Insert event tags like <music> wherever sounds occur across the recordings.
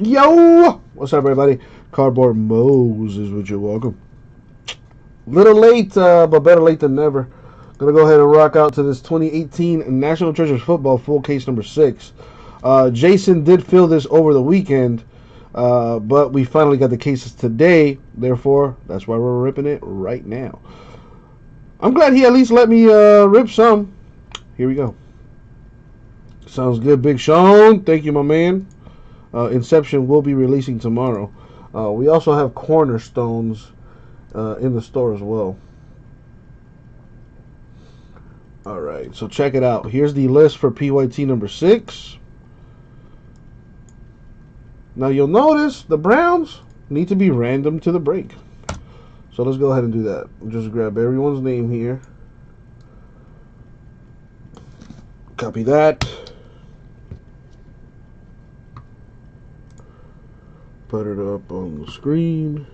Yo! What's up, everybody? Cardboard Moses with you. Welcome. Little late, uh, but better late than never. Gonna go ahead and rock out to this 2018 National Treasures Football full case number six. Uh, Jason did fill this over the weekend, uh, but we finally got the cases today. Therefore, that's why we're ripping it right now. I'm glad he at least let me uh, rip some. Here we go. Sounds good, Big Sean. Thank you, my man. Uh, Inception will be releasing tomorrow. Uh, we also have Cornerstones uh, in the store as well. All right, so check it out. Here's the list for PYT number six. Now you'll notice the Browns need to be random to the break. So let's go ahead and do that. Just grab everyone's name here. Copy that. Put it up on the screen.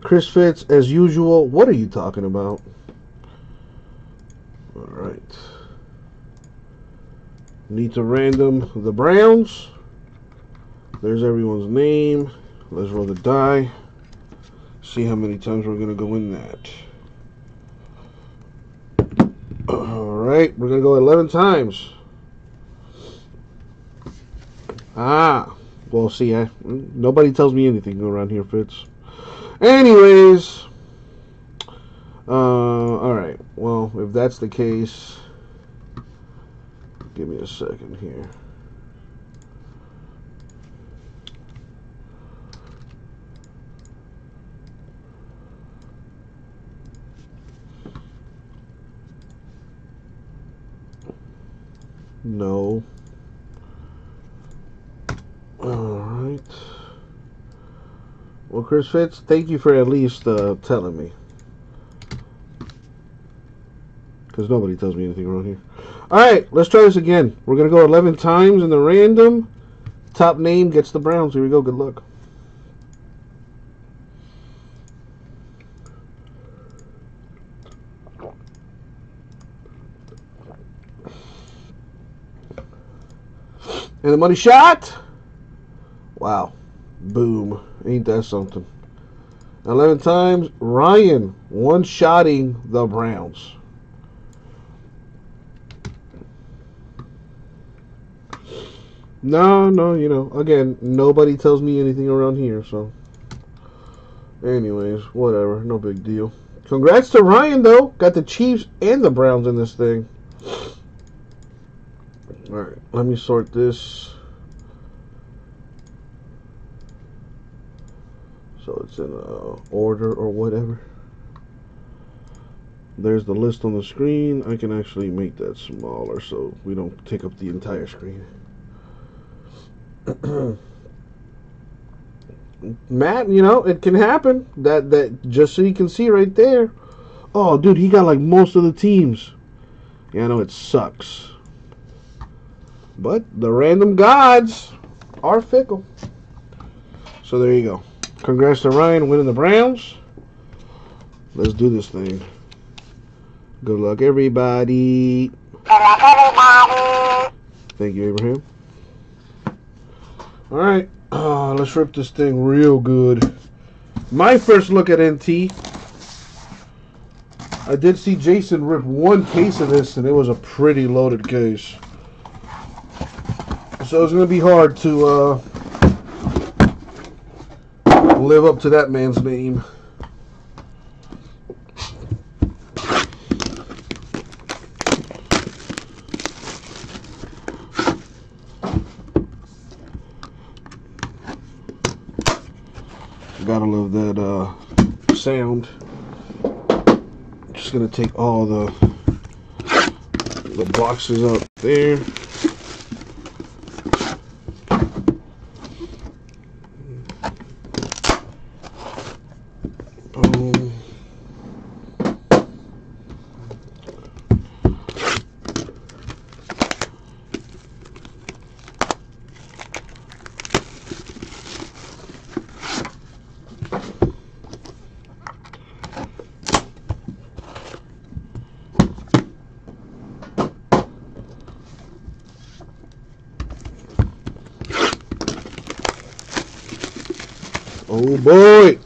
Chris Fitz, as usual. What are you talking about? All right. Need to random the Browns. There's everyone's name. Let's roll the die. See how many times we're going to go in that. All right, we're going to go 11 times. Ah, well, see, I, nobody tells me anything around here, Fitz. Anyways, uh, all right. Well, if that's the case, give me a second here. No. Alright. Well, Chris Fitz, thank you for at least uh, telling me. Because nobody tells me anything around here. Alright, let's try this again. We're going to go 11 times in the random. Top name gets the Browns. Here we go. Good luck. And the money shot. Wow. Boom. Ain't that something? 11 times. Ryan one shotting the Browns. No, no, you know, again, nobody tells me anything around here, so. Anyways, whatever, no big deal. Congrats to Ryan, though. Got the Chiefs and the Browns in this thing. Alright, let me sort this. So in uh, order or whatever. There's the list on the screen. I can actually make that smaller so we don't take up the entire screen. <clears throat> Matt, you know, it can happen. That that just so you can see right there. Oh, dude, he got like most of the teams. Yeah, I know it sucks. But the random gods are fickle. So there you go. Congrats to Ryan winning the Browns. Let's do this thing. Good luck, everybody. Good luck, everybody. Thank you, Abraham. All right, uh, let's rip this thing real good. My first look at NT. I did see Jason rip one case of this, and it was a pretty loaded case. So it's going to be hard to uh, live up to that man's name. Gotta love that uh, sound. Just gonna take all the the boxes up there. Oh boy.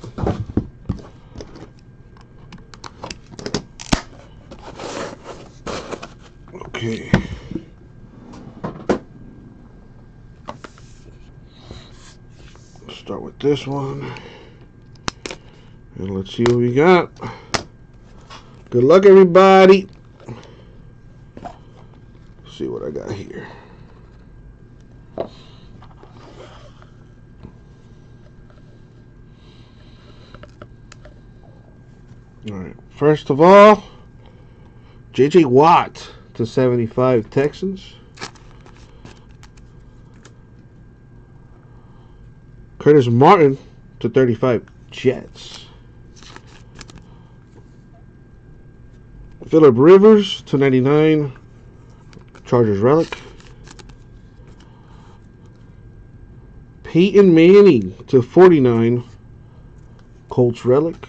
Okay. Start with this one. And let's see what we got. Good luck, everybody. see what I got here. All right. First of all, J.J. Watt to 75 Texans. Curtis Martin to 35 Jets. Philip Rivers to 99 Chargers Relic. Peyton Manning to 49 Colts Relic.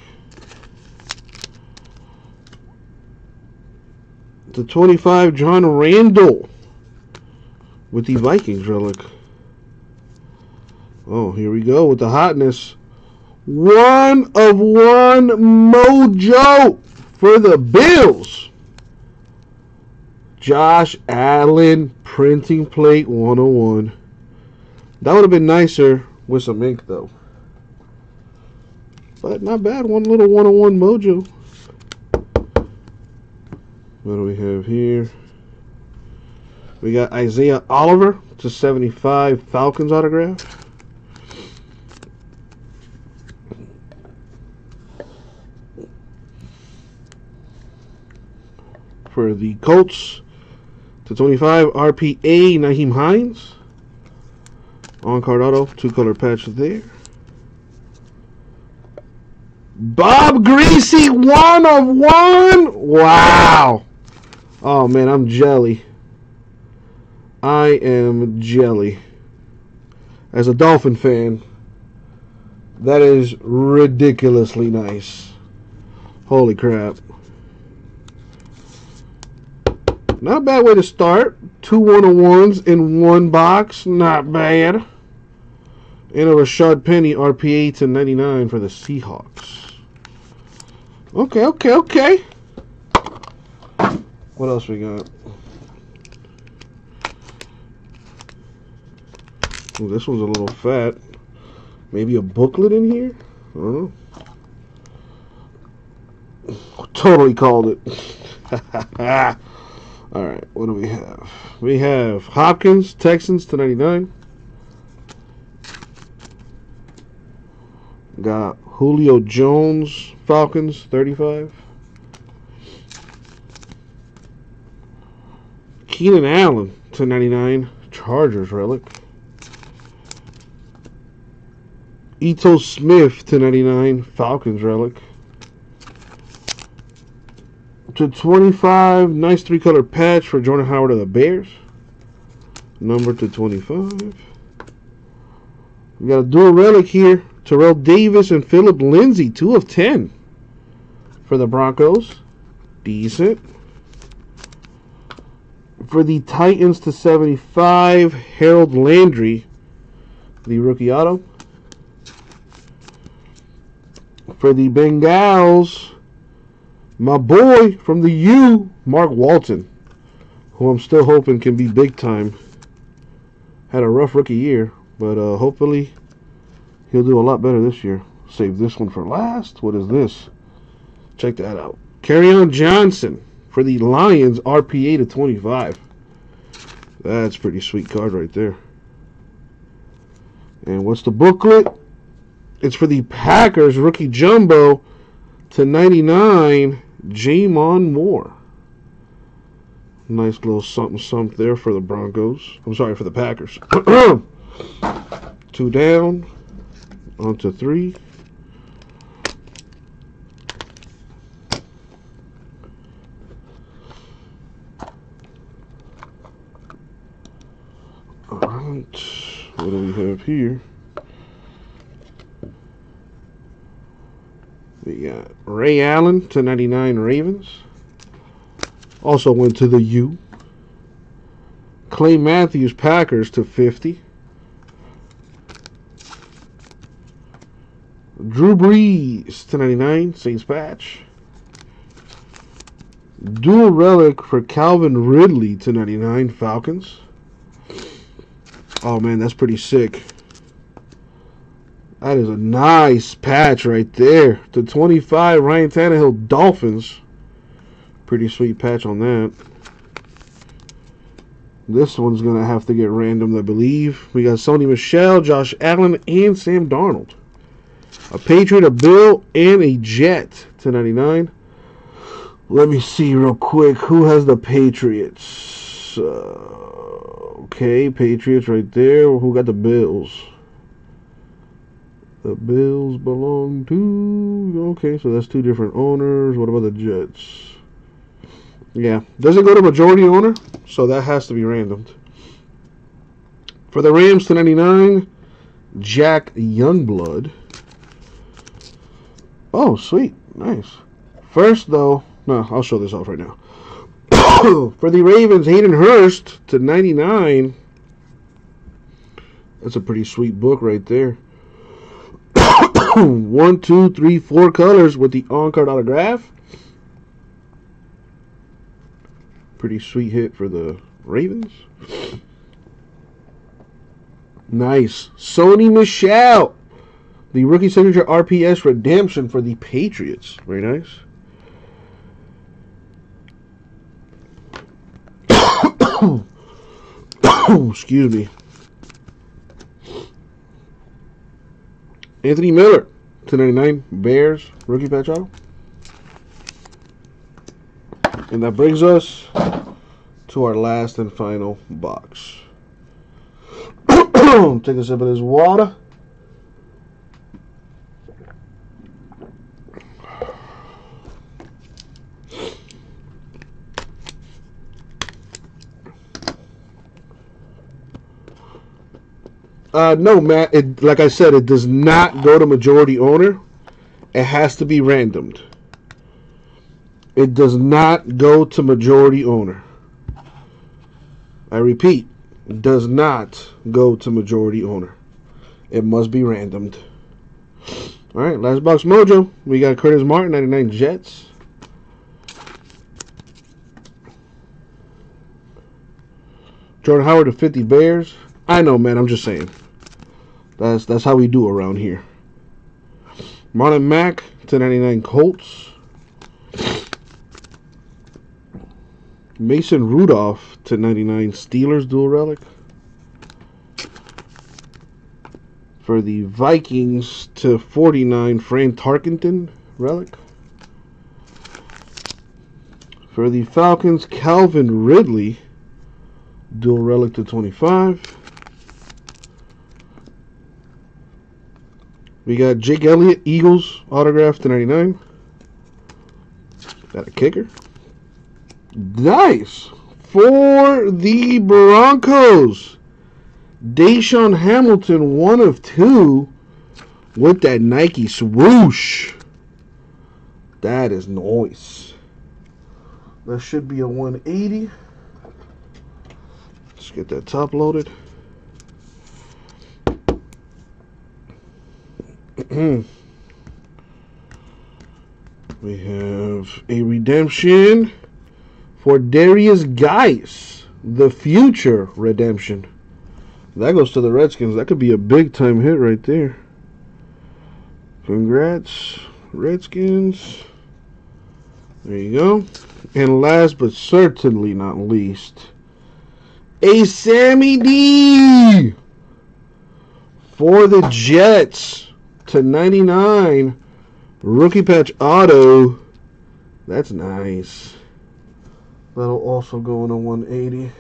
To 25 John Randle with the Vikings Relic. Oh, here we go with the hotness. One of one mojo for the Bills. Josh Allen printing plate 101. That would have been nicer with some ink though. But not bad. One little 101 mojo. What do we have here? We got Isaiah Oliver to 75 Falcons autograph. For the Colts to 25 RPA Nyheim Hines. On card auto, two color patch there. Bob Griese, one of one. Wow. Oh man, I'm jelly. I am jelly. As a Dolphin fan, that is ridiculously nice. Holy crap. Not a bad way to start. Two one-on-ones in one box. Not bad. And a Rashad Penny RPA to 99 for the Seahawks. Okay, okay, okay. What else we got? Ooh, this one's a little fat. Maybe a booklet in here? I don't know. Totally called it. <laughs> All right, what do we have? We have Hopkins, Texans to 99. Got Julio Jones, Falcons, 35. Keenan Allen to 99, Chargers relic. Ito Smith to 99, Falcons relic. To 25, nice three color patch for Jordan Howard of the Bears. Number to 25. We got a dual relic here. Terrell Davis and Phillip Lindsay, 2 of 10 for the Broncos. Decent. For the Titans to 75, Harold Landry, the rookie auto. For the Bengals, my boy from the U, Mark Walton, who I'm still hoping can be big time. Had a rough rookie year, but uh, hopefully he'll do a lot better this year. Save this one for last. What is this? Check that out. Kerryon Johnson for the Lions, RPA to 25. That's pretty sweet card right there. And what's the booklet? It's for the Packers rookie jumbo to 99, J'Mon Moore. Nice little something something there for the Broncos. I'm sorry, for the Packers. <clears throat> Two down. On to three. Alright. What do we have here? We got Ray Allen to 99 Ravens. Also went to the U. Clay Matthews Packers to 50. Drew Brees to 99, Saints patch. Dual relic for Calvin Ridley to 99, Falcons. Oh man, that's pretty sick. That is a nice patch right there. The 25, Ryan Tannehill, Dolphins. Pretty sweet patch on that. This one's going to have to get random, I believe. We got Sony Michel, Josh Allen, and Sam Darnold. A Patriot, a Bill, and a Jet 1099. Let me see real quick. Who has the Patriots? Uh, okay, Patriots right there. Who got the Bills? The Bills belong to. Okay, so that's two different owners. What about the Jets? Yeah, doesn't go to majority owner, so that has to be randomed. For the Rams to 99, Jack Youngblood. Oh, sweet. Nice. First, though, no, I'll show this off right now. <coughs> For the Ravens, Hayden Hurst to 99. That's a pretty sweet book right there. <coughs> One, two, three, four colors with the on-card autograph. Pretty sweet hit for the Ravens. <coughs> Nice. Sony Michel. The rookie signature RPS redemption for the Patriots. Very nice. <coughs> Excuse me. Anthony Miller, 299 Bears rookie patch auto. And that brings us to our last and final box. <coughs> Take a sip of this water. Uh, no, Matt. It, like I said, it does not go to majority owner. It has to be randomed. It does not go to majority owner. I repeat, does not go to majority owner. It must be randomed. All right, last box mojo. We got Curtis Martin, 99 Jets. Jordan Howard to 50 Bears. I know, man. I'm just saying. That's that's how we do around here. Marlon Mack to 99 Colts. Mason Rudolph to 99 Steelers dual relic. For the Vikings to 49 Fran Tarkenton relic. For the Falcons, Calvin Ridley dual relic to 25. We got Jake Elliott, Eagles, autograph to 99. Got a kicker. Nice. For the Broncos, DaeSean Hamilton, one of two, with that Nike swoosh. That is noise. That should be a 180. Let's get that top loaded. <clears throat> we have a redemption for Darius Guice, the future redemption. That goes to the Redskins. That could be a big time hit right there. Congrats, Redskins. There you go. And last but certainly not least, a Sammy D for the Jets to 99 rookie patch auto. That's nice. That'll also go in a 180.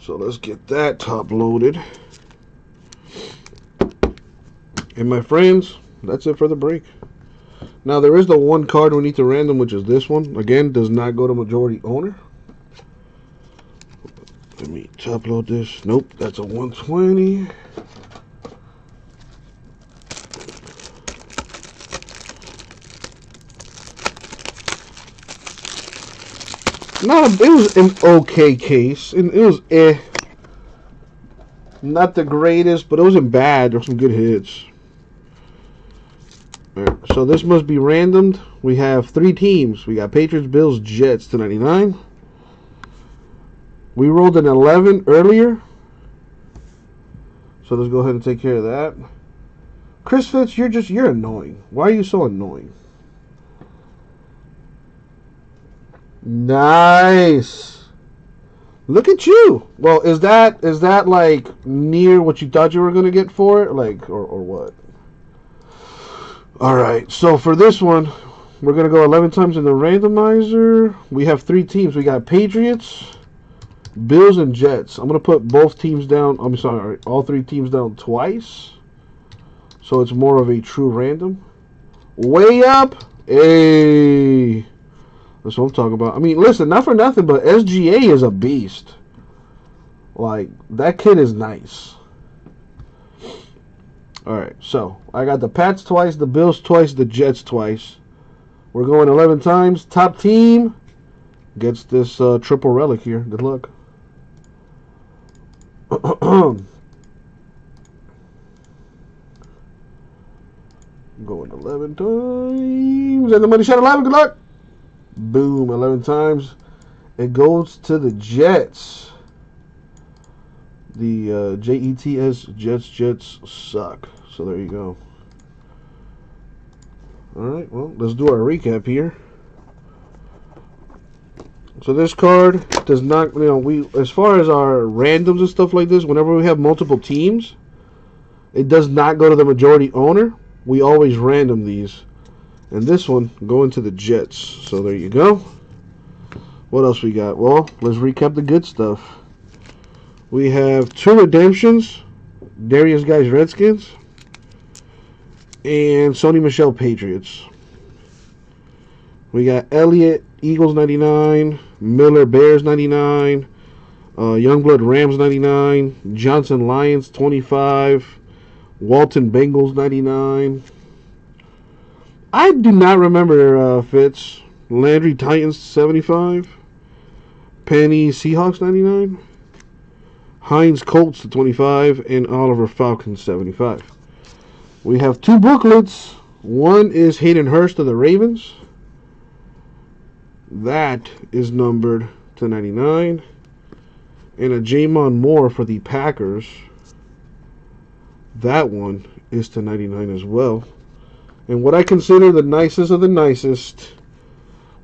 So let's get that top loaded. And my friends, that's it for the break. Now there is the one card we need to random, which is this one. Again, does not go to majority owner. Let me top load this. Nope, that's a 120. A, it was an okay case. And it was eh. Not the greatest, but it wasn't bad. There were some good hits. So this must be randomed. We have three teams. We got Patriots, Bills, Jets to 99. We rolled an 11 earlier. So let's go ahead and take care of that. Chris Fitz, you're just you're annoying. Why are you so annoying? Nice. Look at you. Well, is that is that like near what you thought you were gonna get for it, like or or what? All right. So for this one, we're gonna go 11 times in the randomizer. We have three teams. We got Patriots, Bills, and Jets. I'm gonna put both teams down. I'm sorry, all three teams down twice. So it's more of a true random. Way up. Hey. That's what I'm talking about. I mean, listen, not for nothing, but SGA is a beast. Like, that kid is nice. Alright, so I got the Pats twice, the Bills twice, the Jets twice. We're going 11 times. Top team gets this uh, triple relic here. Good luck. <clears throat> Going 11 times. And the money shot 11. Good luck. Boom. 11 times. It goes to the Jets. The uh, J-E-T-S Jets Jets suck. So there you go. Alright, well, let's do our recap here. So this card does not, you know, we as far as our randoms and stuff like this, whenever we have multiple teams, it does not go to the majority owner. We always random these. And this one going to the Jets. So there you go. What else we got? Well, let's recap the good stuff. We have two redemptions. Darius Guice Redskins. And Sony Michel Patriots. We got Elliott Eagles 99. Miller Bears 99. Uh, Youngblood Rams 99. Johnson Lions 25. Walton Bengals 99. I do not remember uh, Fitz. Landry Titans 75. Penny Seahawks 99. Hines Colts to 25. And Oliver Falcons 75. We have two booklets. One is Hayden Hurst of the Ravens. That is numbered to 99. And a J'Mon Moore for the Packers. That one is to 99 as well. And what I consider the nicest of the nicest,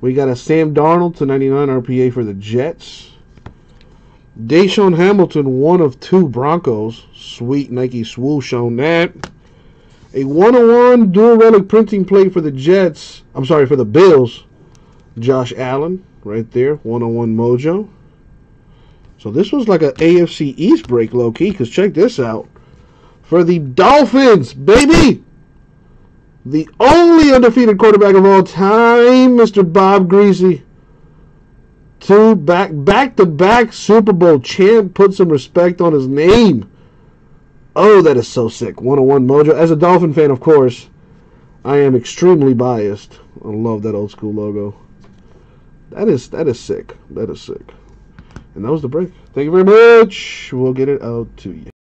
we got a Sam Darnold to 99 RPA for the Jets. DaeSean Hamilton, one of two Broncos. Sweet Nike swoosh on that. A 101 dual relic printing plate for the Jets. I'm sorry, for the Bills. Josh Allen, right there. 101 Mojo. So this was like an AFC East break low key, because check this out. For the Dolphins, baby! The only undefeated quarterback of all time, Mr. Bob Griese. Two back back to back Super Bowl champ. Put some respect on his name. Oh, that is so sick. 101 Mojo. As a Dolphin fan, of course, I am extremely biased. I love that old school logo. That is that is sick. That is sick. And that was the break. Thank you very much. We'll get it out to you.